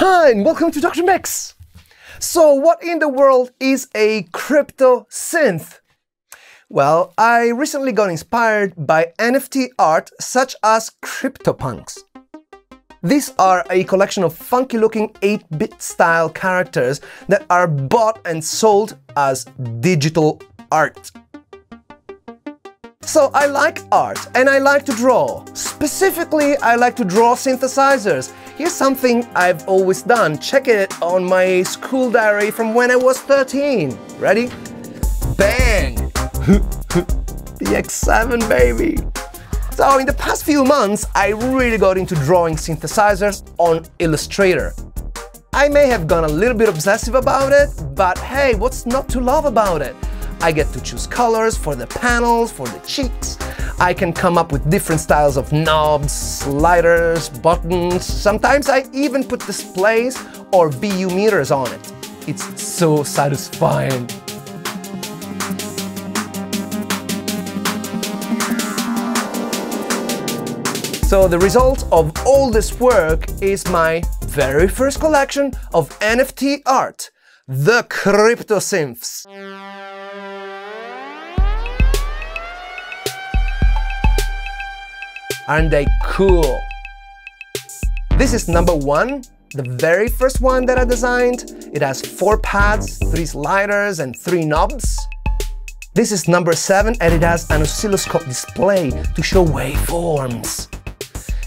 Hi, and welcome to Dr. Mix. So, what in the world is a crypto synth? Well, I recently got inspired by NFT art such as CryptoPunks. These are a collection of funky looking 8-bit style characters that are bought and sold as digital art. So I like art and I like to draw. Specifically, I like to draw synthesizers. Here's something I've always done. Check it on my school diary from when I was 13. Ready? Bang! the X7 baby! So in the past few months, I really got into drawing synthesizers on Illustrator. I may have gone a little bit obsessive about it, but hey, what's not to love about it? I get to choose colors for the panels, for the cheeks. I can come up with different styles of knobs, sliders, buttons. Sometimes I even put displays or VU meters on it. It's so satisfying. So the result of all this work is my very first collection of NFT art, the Crypto Aren't they cool? This is number one, the very first one that I designed. It has four pads, three sliders, and three knobs. This is number seven, and it has an oscilloscope display to show waveforms.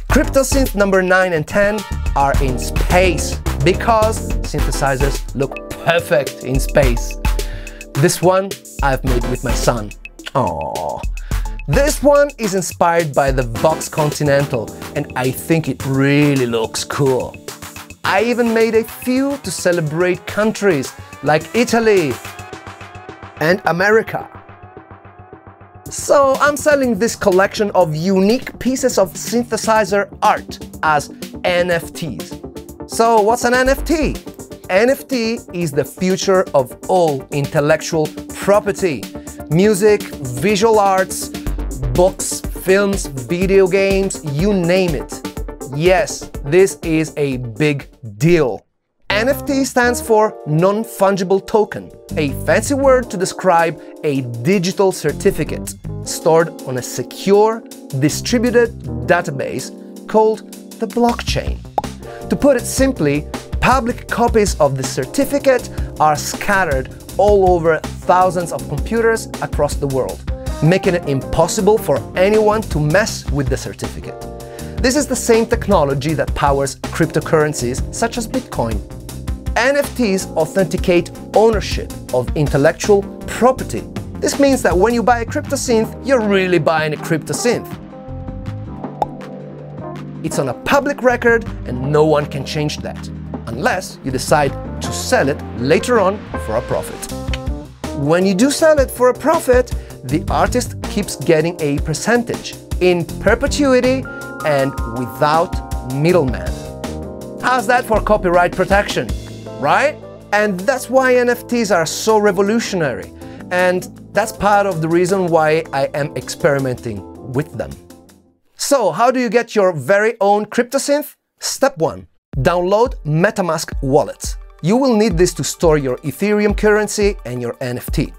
CryptoSynth number 9 and 10 are in space because synthesizers look perfect in space. This one I've made with my son. Aww. This one is inspired by the Vox Continental and I think it really looks cool. I even made a few to celebrate countries like Italy and America. So I'm selling this collection of unique pieces of synthesizer art as NFTs. So what's an NFT? NFT is the future of all intellectual property. Music, visual arts, books, films, video games, you name it. Yes, this is a big deal. NFT stands for non-fungible token, a fancy word to describe a digital certificate stored on a secure, distributed database called the blockchain. To put it simply, public copies of the certificate are scattered all over thousands of computers across the world, making it impossible for anyone to mess with the certificate. This is the same technology that powers cryptocurrencies such as Bitcoin. NFTs authenticate ownership of intellectual property. This means that when you buy a crypto synth, you're really buying a crypto synth. It's on a public record and no one can change that, unless you decide to sell it later on for a profit. When you do sell it for a profit, the artist keeps getting a percentage in perpetuity and without middleman. How's that for copyright protection? right? And that's why NFTs are so revolutionary. And that's part of the reason why I am experimenting with them. So how do you get your very own CryptoSynth? Step 1. Download MetaMask Wallet. You will need this to store your Ethereum currency and your NFT.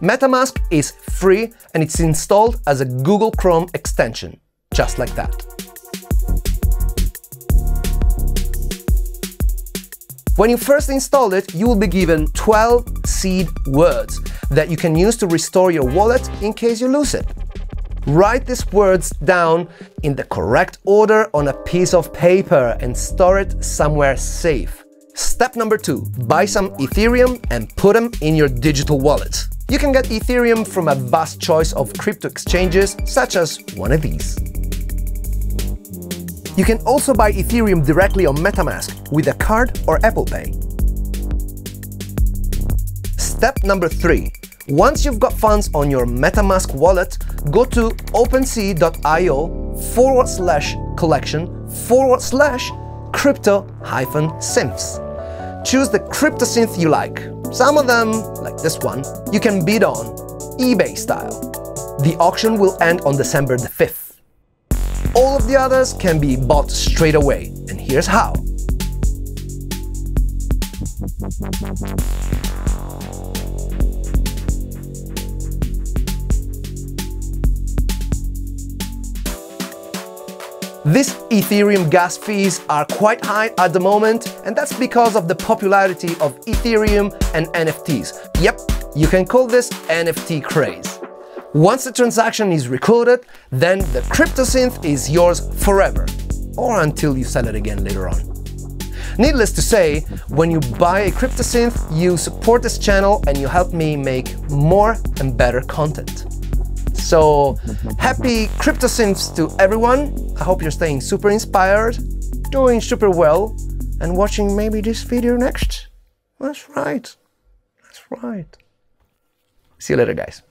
MetaMask is free and it's installed as a Google Chrome extension, just like that. When you first install it, you will be given 12 seed words that you can use to restore your wallet in case you lose it. Write these words down in the correct order on a piece of paper and store it somewhere safe. Step number two, buy some Ethereum and put them in your digital wallet. You can get Ethereum from a vast choice of crypto exchanges, such as one of these. You can also buy Ethereum directly on MetaMask with a card or Apple Pay. Step number 3. Once you've got funds on your MetaMask wallet, go to OpenSea.io forward slash collection forward slash crypto hyphen synths. Choose the crypto synth you like. Some of them, like this one, you can bid on, eBay style. The auction will end on December the 5th. All of the others can be bought straight away, and here's how. These Ethereum gas fees are quite high at the moment, and that's because of the popularity of Ethereum and NFTs. Yep, you can call this NFT craze. Once the transaction is recorded, then the CryptoSynth is yours forever, or until you sell it again later on. Needless to say, when you buy a CryptoSynth, you support this channel and you help me make more and better content. So happy CryptoSynths to everyone. I hope you're staying super inspired, doing super well, and watching maybe this video next. That's right. That's right. See you later, guys.